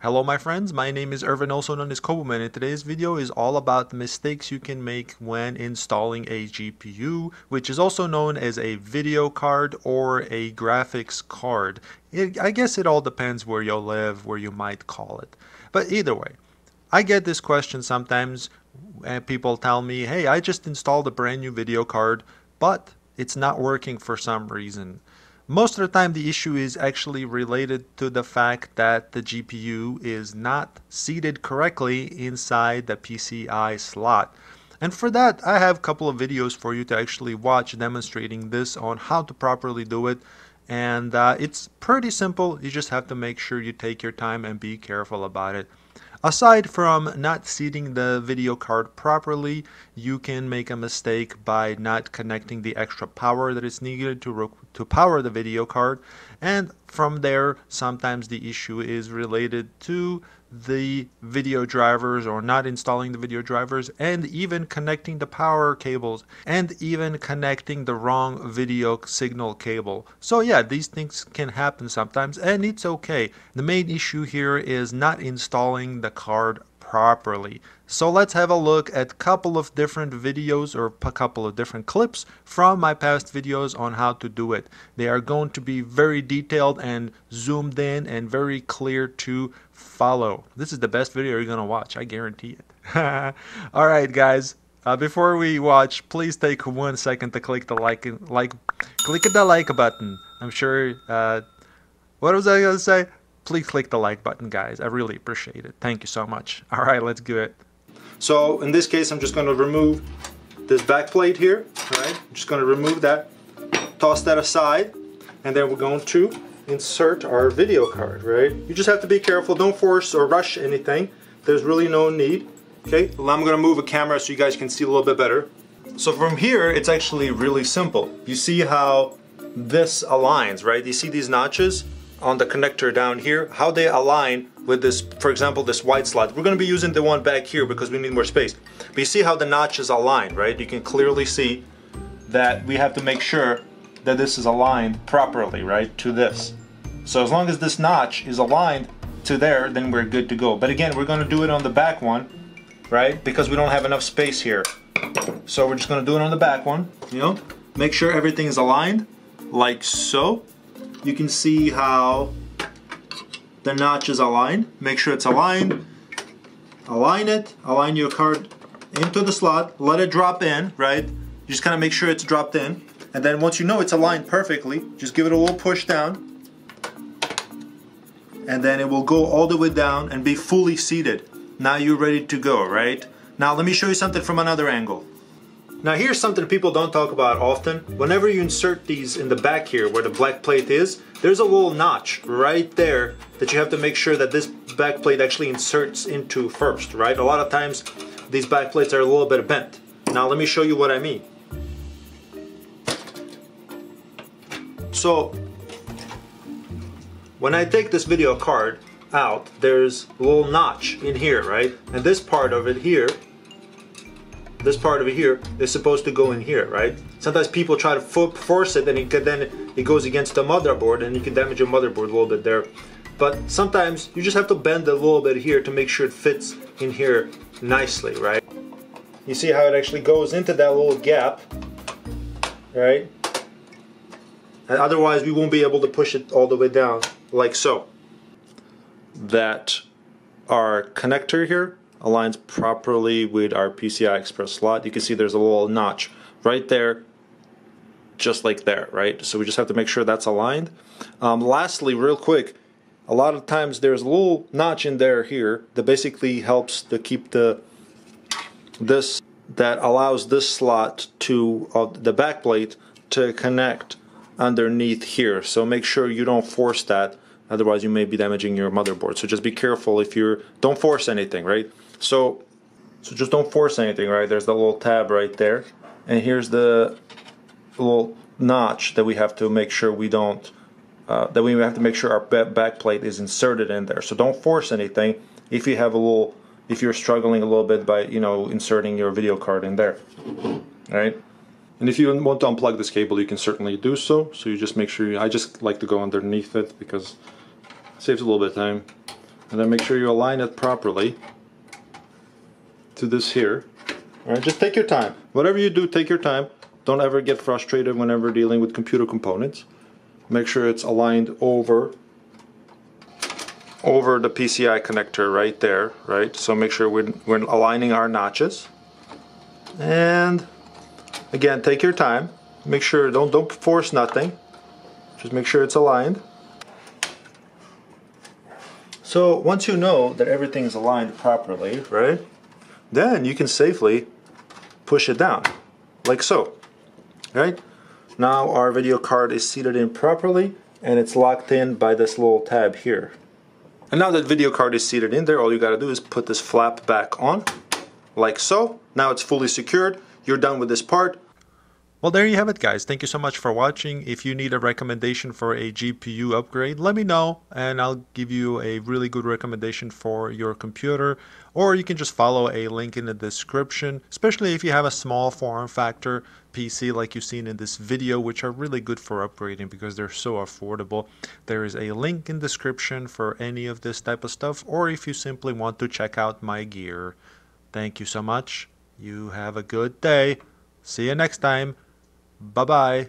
Hello my friends, my name is Irvin also known as Cobuman and today's video is all about the mistakes you can make when installing a GPU which is also known as a video card or a graphics card. It, I guess it all depends where you live, where you might call it. But either way, I get this question sometimes and people tell me, hey I just installed a brand new video card but it's not working for some reason. Most of the time the issue is actually related to the fact that the GPU is not seated correctly inside the PCI slot. And for that I have a couple of videos for you to actually watch demonstrating this on how to properly do it and uh, it's pretty simple you just have to make sure you take your time and be careful about it. Aside from not seating the video card properly, you can make a mistake by not connecting the extra power that is needed to, to power the video card. And from there, sometimes the issue is related to the video drivers or not installing the video drivers and even connecting the power cables and even connecting the wrong video signal cable. So yeah, these things can happen sometimes and it's okay. The main issue here is not installing the card properly. So let's have a look at a couple of different videos or a couple of different clips from my past videos on how to do it. They are going to be very detailed and zoomed in and very clear to follow. This is the best video you're going to watch, I guarantee it. Alright guys, uh, before we watch, please take one second to click the like, like, click the like button. I'm sure, uh, what was I to say? Please click the like button guys. I really appreciate it. Thank you so much. All right, let's do it. So in this case, I'm just going to remove this back plate here. All right, I'm just going to remove that, toss that aside, and then we're going to insert our video card, right? You just have to be careful. Don't force or rush anything. There's really no need. Okay, well, I'm going to move a camera so you guys can see a little bit better. So from here, it's actually really simple. You see how this aligns, right? You see these notches? On the connector down here, how they align with this, for example, this white slot. We're going to be using the one back here because we need more space. But you see how the notches align, right? You can clearly see that we have to make sure that this is aligned properly, right, to this. So as long as this notch is aligned to there, then we're good to go. But again, we're going to do it on the back one, right, because we don't have enough space here. So we're just going to do it on the back one, you know, make sure everything is aligned like so you can see how the notches align. Make sure it's aligned. Align it, align your card into the slot, let it drop in, right? You just kind of make sure it's dropped in. And then once you know it's aligned perfectly, just give it a little push down. And then it will go all the way down and be fully seated. Now you're ready to go, right? Now let me show you something from another angle. Now here's something people don't talk about often. Whenever you insert these in the back here where the black plate is, there's a little notch right there that you have to make sure that this back plate actually inserts into first, right? A lot of times these back plates are a little bit bent. Now let me show you what I mean. So when I take this video card out, there's a little notch in here, right? And this part of it here this part over here is supposed to go in here, right? Sometimes people try to force it and it then it goes against the motherboard and you can damage your motherboard a little bit there. But sometimes you just have to bend a little bit here to make sure it fits in here nicely, right? You see how it actually goes into that little gap, right? And otherwise we won't be able to push it all the way down like so. That our connector here aligns properly with our PCI Express slot. You can see there's a little notch right there, just like there, right? So we just have to make sure that's aligned. Um, lastly, real quick, a lot of times there's a little notch in there here that basically helps to keep the this that allows this slot to uh, the back plate to connect underneath here. So make sure you don't force that otherwise you may be damaging your motherboard so just be careful if you're don't force anything right so, so just don't force anything, right? There's the little tab right there. And here's the little notch that we have to make sure we don't, uh, that we have to make sure our back plate is inserted in there. So don't force anything if you have a little, if you're struggling a little bit by, you know, inserting your video card in there. All right? And if you want to unplug this cable, you can certainly do so. So you just make sure, you, I just like to go underneath it because saves a little bit of time. and then make sure you align it properly to this here. All right, just take your time. Whatever you do, take your time. Don't ever get frustrated whenever dealing with computer components. Make sure it's aligned over over the PCI connector right there, right? So make sure we're, we're aligning our notches. And again, take your time. Make sure, don't, don't force nothing. Just make sure it's aligned. So once you know that everything's aligned properly, right? Then you can safely push it down, like so, right? Now our video card is seated in properly and it's locked in by this little tab here. And now that video card is seated in there, all you gotta do is put this flap back on, like so. Now it's fully secured. You're done with this part. Well, there you have it, guys. Thank you so much for watching. If you need a recommendation for a GPU upgrade, let me know and I'll give you a really good recommendation for your computer. Or you can just follow a link in the description, especially if you have a small form factor PC like you've seen in this video, which are really good for upgrading because they're so affordable. There is a link in description for any of this type of stuff, or if you simply want to check out my gear. Thank you so much. You have a good day. See you next time. Bye bye.